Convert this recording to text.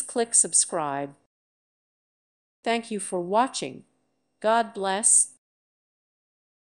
Please click subscribe. Thank you for watching. God bless